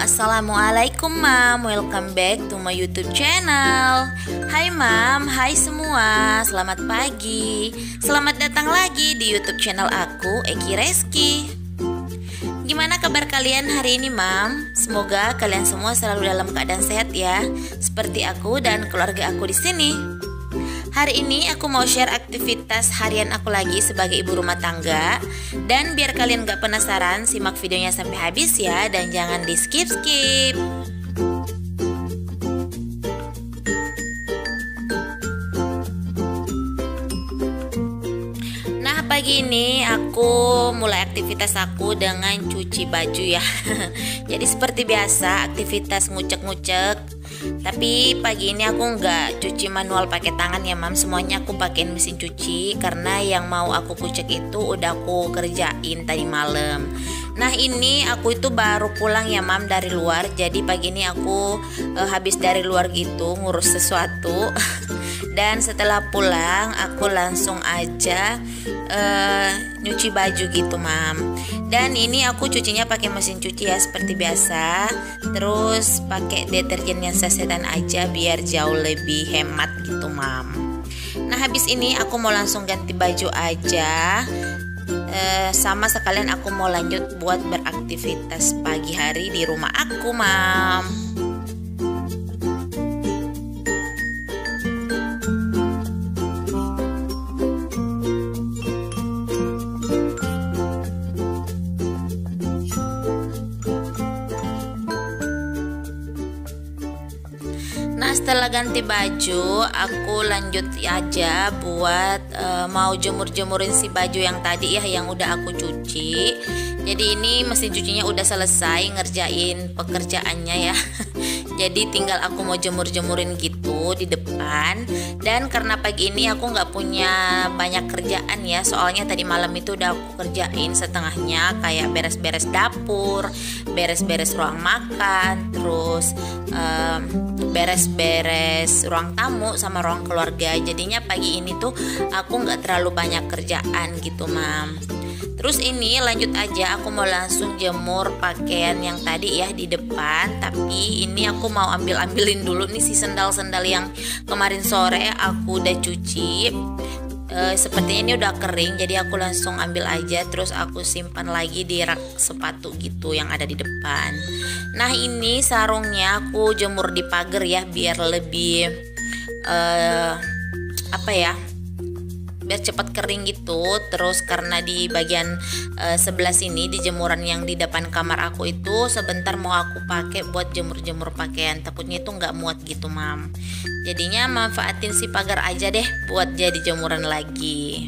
Assalamualaikum Mam. Welcome back to my youtube channel. Hai Mam, hai semua. Selamat pagi. Selamat datang lagi di youtube channel aku Eki Reski. Gimana kabar kalian hari ini Mam? Semoga kalian semua selalu dalam keadaan sehat ya Seperti aku dan keluarga aku di sini Hari ini aku mau share aktivitas harian aku lagi sebagai ibu rumah tangga. Dan biar kalian gak penasaran, simak videonya sampai habis ya. Dan jangan di skip-skip Nah pagi ini aku mulai aktivitas aku dengan cuci baju ya. Jadi seperti biasa aktivitas ngucek-ngucek tapi pagi ini aku nggak cuci manual pakai tangan ya mam. Semuanya aku pakai mesin cuci karena yang mau aku kucek itu udah aku kerjain tadi malam. Nah ini aku itu baru pulang ya mam dari luar. Jadi pagi ini aku uh, habis dari luar gitu ngurus sesuatu. Dan setelah pulang aku langsung aja uh, nyuci baju gitu mam dan ini aku cucinya pakai mesin cuci ya seperti biasa. Terus pakai deterjen yang sesetan aja biar jauh lebih hemat gitu mam. Nah habis ini aku mau langsung ganti baju aja. Eh, sama sekalian aku mau lanjut buat beraktivitas pagi hari di rumah aku mam setelah ganti baju aku lanjut aja buat uh, mau jemur-jemurin si baju yang tadi ya yang udah aku cuci. Jadi ini mesin cucinya udah selesai ngerjain pekerjaannya ya Jadi tinggal aku mau jemur-jemurin gitu di depan. Dan karena pagi ini aku nggak punya banyak kerjaan ya. Soalnya tadi malam itu udah aku kerjain setengahnya Kayak beres-beres dapur Beres-beres ruang makan Terus beres-beres ruang tamu sama ruang keluarga. Jadinya pagi ini tuh aku nggak terlalu banyak kerjaan gitu mam terus ini lanjut aja. Aku mau langsung jemur pakaian yang tadi ya di depan. Tapi ini aku mau ambil-ambilin dulu nih si sendal-sendal yang kemarin sore aku udah cuci. E, sepertinya ini udah kering jadi aku langsung ambil aja. Terus aku simpan lagi di rak sepatu gitu yang ada di depan. Nah ini sarungnya aku jemur di pagar ya biar lebih e, apa ya biar cepat kering gitu. Terus karena di bagian uh, sebelah sini di jemuran yang di depan kamar aku itu sebentar mau aku pakai buat jemur-jemur pakaian. Takutnya itu nggak muat gitu mam. Jadinya manfaatin si pagar aja deh buat jadi jemuran lagi.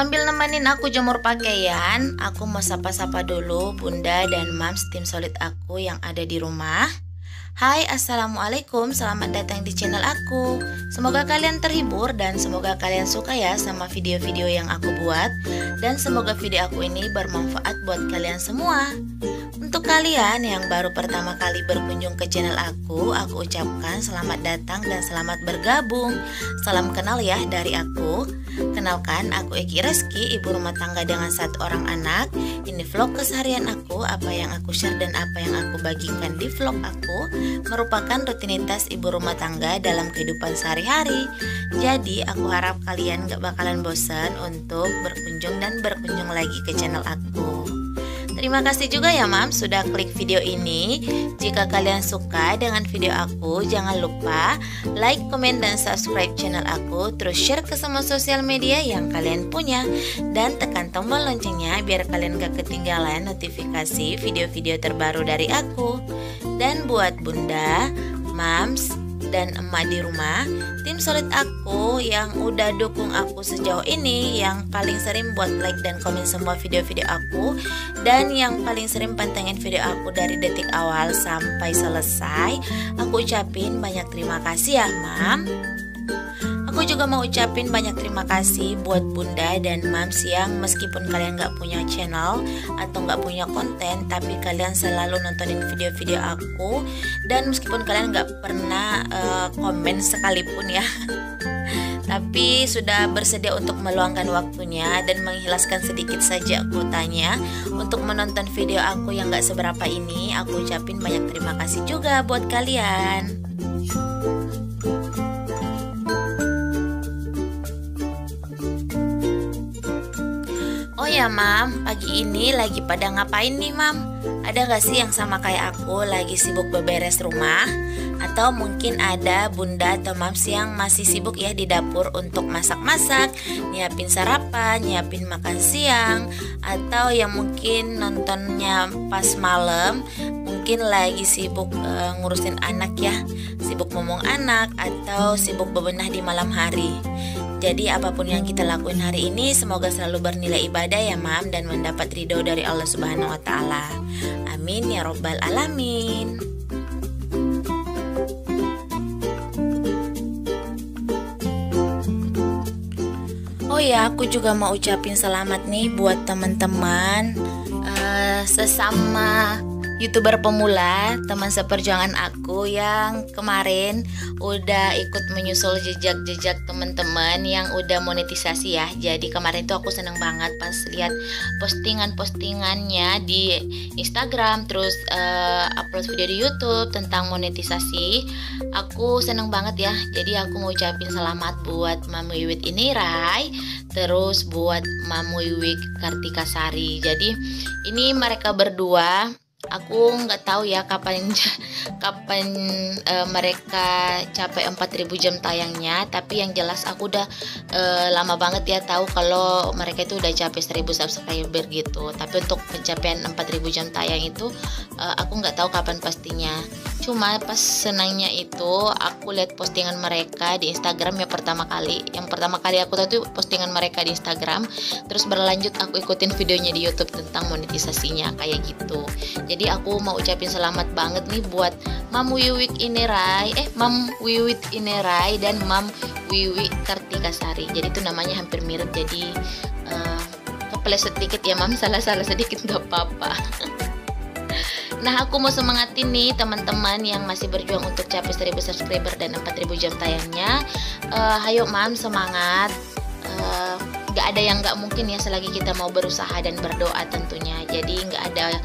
Sambil nemenin aku jemur pakaian, aku mau sapa-sapa dulu Bunda dan Mams tim solid aku yang ada di rumah. Hai Assalamualaikum. Selamat datang di channel aku. Semoga kalian terhibur dan semoga kalian suka ya sama video-video yang aku buat. Dan semoga video aku ini bermanfaat buat kalian semua untuk kalian yang baru pertama kali berkunjung ke channel aku, aku ucapkan selamat datang dan selamat bergabung. Salam kenal ya dari aku. Kenalkan, aku Eki Reski, ibu rumah tangga dengan satu orang anak. Ini vlog keseharian aku, apa yang aku share dan apa yang aku bagikan di vlog aku merupakan rutinitas ibu rumah tangga dalam kehidupan sehari-hari. Jadi, aku harap kalian gak bakalan bosan untuk berkunjung dan berkunjung lagi ke channel aku. Terima kasih juga ya mam sudah klik video ini. Jika kalian suka dengan video aku, jangan lupa like, komen, dan subscribe channel aku. Terus share ke semua sosial media yang kalian punya. Dan tekan tombol loncengnya biar kalian gak ketinggalan notifikasi video-video terbaru dari aku. Dan buat bunda, mams, dan emak di rumah, tim solid aku yang udah dukung aku sejauh ini, yang paling sering buat like dan komen semua video-video aku, dan yang paling sering pantengin video aku dari detik awal sampai selesai, aku ucapin banyak terima kasih ya, Mam. Aku juga mau ucapin banyak terima kasih buat Bunda dan Mams yang meskipun kalian gak punya channel atau gak punya konten tapi kalian selalu nontonin video-video aku dan meskipun kalian gak pernah uh, komen sekalipun ya tapi sudah bersedia untuk meluangkan waktunya dan menghilaskan sedikit saja kuotanya untuk menonton video aku yang gak seberapa ini. Aku ucapin banyak terima kasih juga buat kalian. Ya mam, pagi ini lagi pada ngapain nih mam? Ada gak sih yang sama kayak aku lagi sibuk beberes rumah? Atau mungkin ada bunda atau mams yang masih sibuk ya di dapur untuk masak-masak, nyiapin sarapan, nyiapin makan siang, atau yang mungkin nontonnya pas malam, mungkin lagi sibuk uh, ngurusin anak ya, sibuk ngomong anak atau sibuk bebenah di malam hari. Jadi apa pun yang kita lakuin hari ini semoga selalu bernilai ibadah ya mam dan mendapat ridho dari Allah Subhanahu wa taala. Amin ya robbal alamin. Oh ya, aku juga mau ucapin selamat nih buat teman-teman uh, sesama youtuber pemula teman seperjuangan aku yang kemarin udah ikut menyusul jejak-jejak teman-teman yang udah monetisasi ya. Jadi kemarin tuh aku seneng banget pas lihat postingan-postingannya di Instagram terus uh, upload video di YouTube tentang monetisasi. Aku seneng banget ya. Jadi aku mau ucapin selamat buat Mamu Wiwit ini Rai. Terus buat Mamu Kartika Sari. Jadi ini mereka berdua aku nggak tahu ya kapan kapan uh, mereka capai 4000 jam tayangnya tapi yang jelas aku udah uh, lama banget ya tahu kalau mereka itu udah capai 1000 subscriber gitu. Tapi untuk pencapaian 4000 jam tayang itu uh, aku nggak tahu kapan pastinya cuma pas senangnya itu aku lihat postingan mereka di Instagram yang pertama kali. Yang pertama kali aku tahu itu postingan mereka di Instagram. Terus berlanjut aku ikutin videonya di YouTube tentang monetisasinya kayak gitu. Jadi aku mau ucapin selamat banget nih buat Mam Wiwik Inerai eh Mam Wiwit Inerai dan Mam Wiwi Kartika Sari jadi itu namanya hampir mirip jadi uh, kepleset sedikit ya Mam. Salah-salah sedikit gak apa-apa Nah, aku mau semangatin nih teman-teman yang masih berjuang untuk capai 1000 subscriber dan 4000 jam tayangnya. Uh, ayo mam semangat. Uh, gak ada yang gak mungkin ya selagi kita mau berusaha dan berdoa tentunya. Jadi gak ada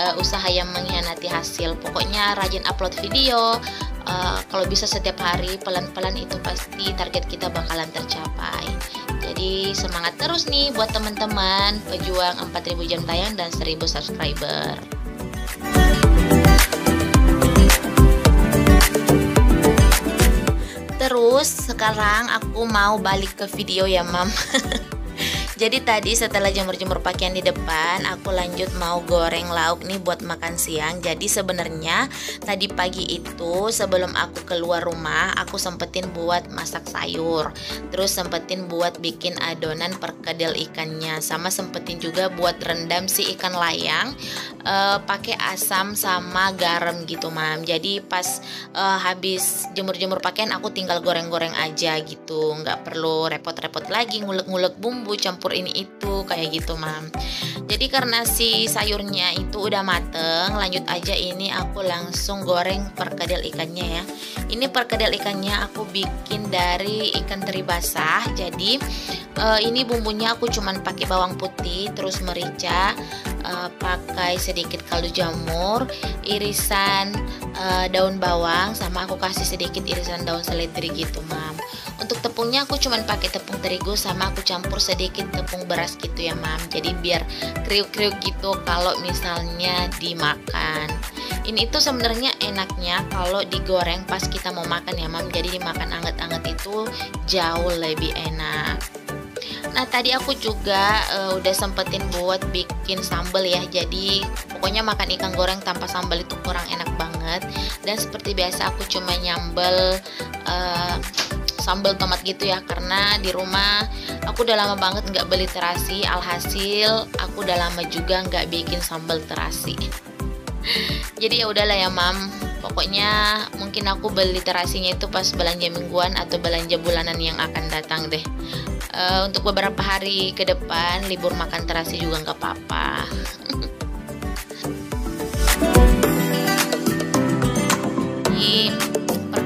uh, usaha yang mengkhianati hasil. Pokoknya rajin upload video. Uh, kalau bisa setiap hari pelan-pelan itu pasti target kita bakalan tercapai. Jadi semangat terus nih buat teman-teman pejuang 4000 jam tayang dan 1000 subscriber. Terus sekarang aku mau balik ke video ya mam Jadi tadi setelah jemur-jemur pakaian di depan, aku lanjut mau goreng lauk nih buat makan siang. Jadi sebenarnya tadi pagi itu sebelum aku keluar rumah, aku sempetin buat masak sayur. Terus sempetin buat bikin adonan perkedel ikannya, sama sempetin juga buat rendam si ikan layang uh, pakai asam sama garam gitu, Mam. Jadi pas uh, habis jemur-jemur pakaian aku tinggal goreng-goreng aja gitu, nggak perlu repot-repot lagi ngulek-ngulek bumbu campur campur ini itu kayak gitu mam. Jadi karena si sayurnya itu udah mateng lanjut aja ini aku langsung goreng perkedel ikannya ya. Ini perkedel ikannya aku bikin dari ikan teri basah. Jadi uh, ini bumbunya aku cuman pakai bawang putih terus merica uh, pakai sedikit kaldu jamur irisan uh, daun bawang sama aku kasih sedikit irisan daun seledri gitu mam tepungnya aku cuman pakai tepung terigu sama aku campur sedikit tepung beras gitu ya mam. Jadi biar kriuk-kriuk gitu kalau misalnya dimakan. Ini itu sebenarnya enaknya kalau digoreng pas kita mau makan ya mam. Jadi dimakan anget-anget itu jauh lebih enak. Nah tadi aku juga uh, udah sempetin buat bikin sambal ya. Jadi pokoknya makan ikan goreng tanpa sambal itu kurang enak banget. Dan seperti biasa aku cuma nyambel uh, sambal tomat gitu ya karena di rumah aku udah lama banget nggak beli terasi. Alhasil aku udah lama juga nggak bikin sambal terasi. Jadi ya udahlah ya mam. Pokoknya mungkin aku beli terasinya itu pas belanja mingguan atau belanja bulanan yang akan datang deh. Uh, untuk beberapa hari ke depan libur makan terasi juga nggak apa-apa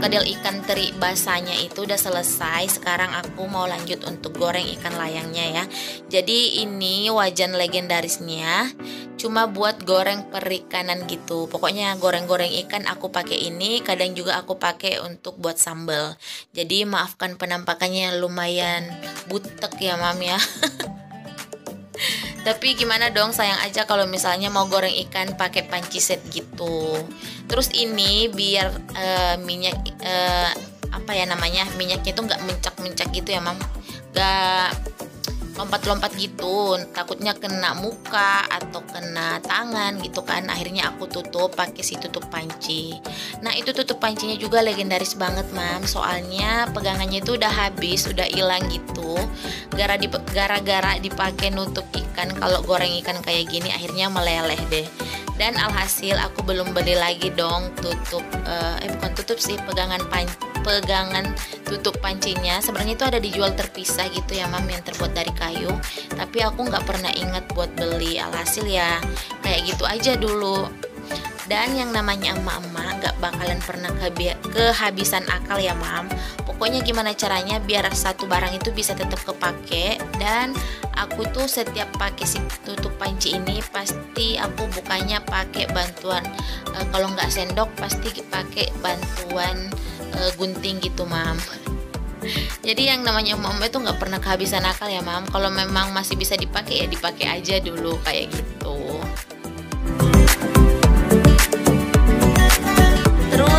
perkedel ikan teri basahnya itu udah selesai sekarang aku mau lanjut untuk goreng ikan layangnya ya. Jadi ini wajan legendarisnya cuma buat goreng perikanan gitu. Pokoknya goreng-goreng ikan aku pakai ini kadang juga aku pakai untuk buat sambal. Jadi maafkan penampakannya lumayan butek ya mam ya tapi gimana dong sayang aja kalau misalnya mau goreng ikan pakai panci set gitu. Terus ini biar uh, minyak uh, apa ya namanya minyaknya itu nggak mencak-mencak gitu ya mam? Nggak lompat-lompat gitu. Takutnya kena muka atau kena tangan gitu kan. Akhirnya aku tutup pakai si tutup panci. Nah itu tutup pancinya juga legendaris banget mam. Soalnya pegangannya itu udah habis udah hilang gitu. Gara-gara dipakai nutup ikan kalau goreng ikan kayak gini akhirnya meleleh deh. Dan alhasil aku belum beli lagi dong tutup uh, eh bukan tutup sih pegangan pan pegangan tutup pancinya sebenarnya itu ada dijual terpisah gitu ya mam yang terbuat dari kayu. Tapi aku nggak pernah ingat buat beli. Alhasil ya kayak gitu aja dulu dan yang namanya emak-emak gak bakalan pernah kehabisan akal ya mam. Pokoknya gimana caranya biar satu barang itu bisa tetap kepake dan aku tuh setiap pakai si tutup panci ini pasti aku bukanya pakai bantuan e, kalau nggak sendok pasti pakai bantuan e, gunting gitu mam. Jadi yang namanya mama itu nggak pernah kehabisan akal ya mam. Kalau memang masih bisa dipakai ya dipakai aja dulu kayak gitu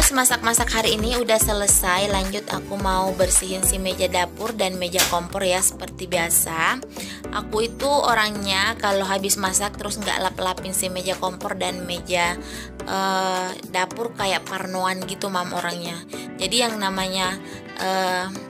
Masak-masak hari ini udah selesai Lanjut aku mau bersihin si meja dapur dan meja kompor ya Seperti biasa. Aku itu orangnya kalau habis masak terus nggak lap-lapin si meja kompor dan meja uh, dapur kayak parnoan gitu mam orangnya. Jadi yang namanya uh,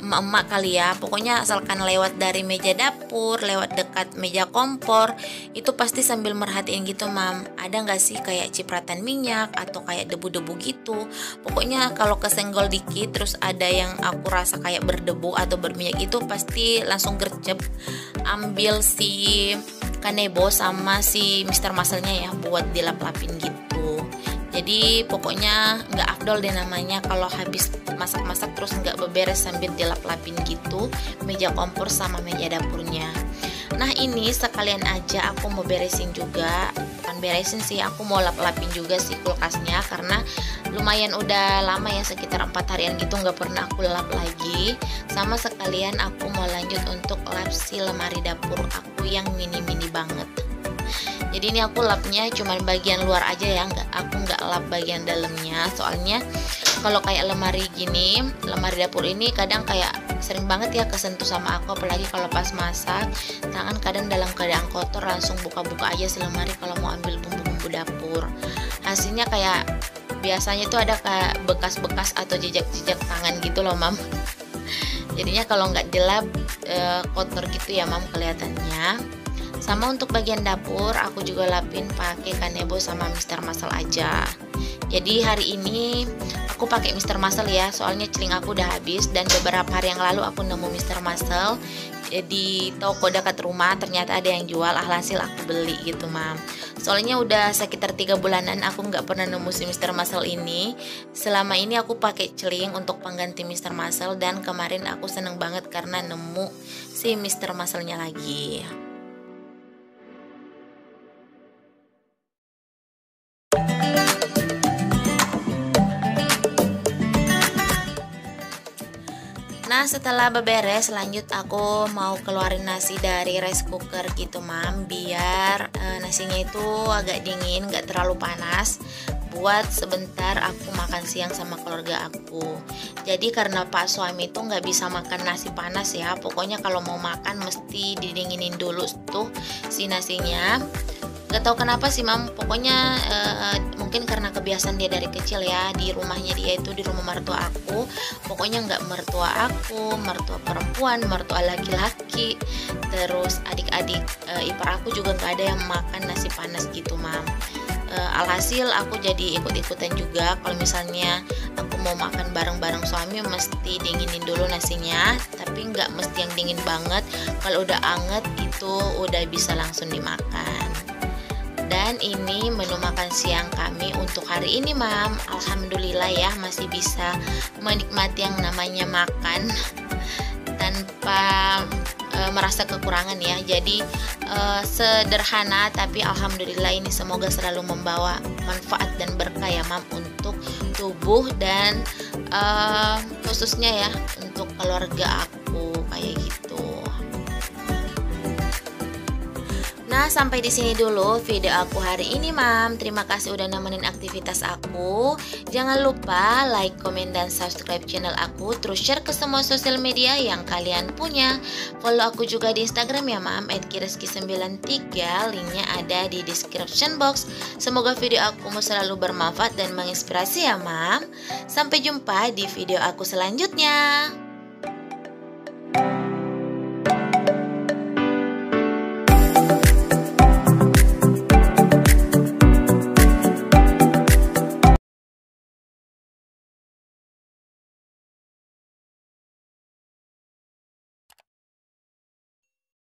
emak-emak kali ya. Pokoknya asalkan lewat dari meja dapur lewat dekat meja kompor itu pasti sambil merhatiin gitu mam. Ada nggak sih kayak cipratan minyak atau kayak debu-debu gitu? Pokoknya kalau kesenggol dikit terus ada yang aku rasa kayak berdebu atau berminyak itu pasti langsung gercep. Ambil si kanebo sama si Mister Muscle-nya ya buat dilap-lapin gitu jadi pokoknya nggak afdol deh namanya. Kalau habis masak-masak terus nggak beberes sambil dilap-lapin gitu meja kompor sama meja dapurnya. Nah ini sekalian aja aku mau beresin juga. Kan beresin sih aku mau lap-lapin juga sih kulkasnya. Karena lumayan udah lama ya sekitar empat harian gitu nggak pernah aku lap lagi. Sama sekalian aku mau lanjut untuk lap si lemari dapur aku yang mini-mini banget jadi ini aku lapnya cuma bagian luar aja ya nggak aku nggak lap bagian dalamnya. Soalnya kalau kayak lemari gini lemari dapur ini kadang kayak sering banget ya kesentuh sama aku apalagi kalau pas masak. Tangan kadang dalam keadaan kotor langsung buka-buka aja si lemari kalau mau ambil bumbu-bumbu dapur. Hasilnya kayak biasanya tuh ada kayak bekas-bekas atau jejak-jejak tangan gitu loh mam. Jadinya kalau nggak dilap e, kotor gitu ya mam kelihatannya sama untuk bagian dapur aku juga lapin pakai kanebo sama Mister Muscle aja. Jadi hari ini aku pakai Mister Muscle ya, soalnya celing aku udah habis dan beberapa hari yang lalu aku nemu Mister Muscle di toko dekat rumah ternyata ada yang jual alhasil aku beli gitu mam. Soalnya udah sekitar tiga bulanan aku nggak pernah nemu si Mister Muscle ini. Selama ini aku pakai celing untuk pengganti Mister Muscle dan kemarin aku seneng banget karena nemu si Mister Muscle-nya lagi Nah setelah beberes lanjut aku mau keluarin nasi dari rice cooker gitu mam. Biar e, nasinya itu agak dingin gak terlalu panas. Buat sebentar aku makan siang sama keluarga aku. Jadi karena pak suami itu nggak bisa makan nasi panas ya Pokoknya kalau mau makan mesti didinginin dulu tuh si nasinya Gak tau kenapa sih mam. Pokoknya uh, mungkin karena kebiasaan dia dari kecil ya Di rumahnya dia itu di rumah mertua aku. Pokoknya nggak mertua aku Mertua perempuan, mertua laki-laki. Terus adik-adik uh, ipar aku juga nggak ada yang makan nasi panas gitu mam. Uh, Alhasil aku jadi ikut-ikutan juga. Kalau misalnya aku mau makan bareng-bareng suami Mesti dinginin dulu nasinya. Tapi nggak mesti yang dingin banget. Kalau udah anget itu udah bisa langsung dimakan Dan ini menu makan siang kami untuk hari ini, Mam. Alhamdulillah ya masih bisa menikmati yang namanya makan tanpa e, merasa kekurangan ya. Jadi e, sederhana tapi alhamdulillah ini semoga selalu membawa manfaat dan berkah ya, Mam untuk tubuh dan e, khususnya ya untuk keluarga aku Nah, sampai di sini dulu video aku hari ini, Mam. Terima kasih udah nemenin aktivitas aku. Jangan lupa like, komen, dan subscribe channel aku. Terus share ke semua sosial media yang kalian punya. Follow aku juga di Instagram ya, Mam. @kiriski93. Linknya ada di description box. Semoga video aku selalu bermanfaat dan menginspirasi ya, Mam. Sampai jumpa di video aku selanjutnya.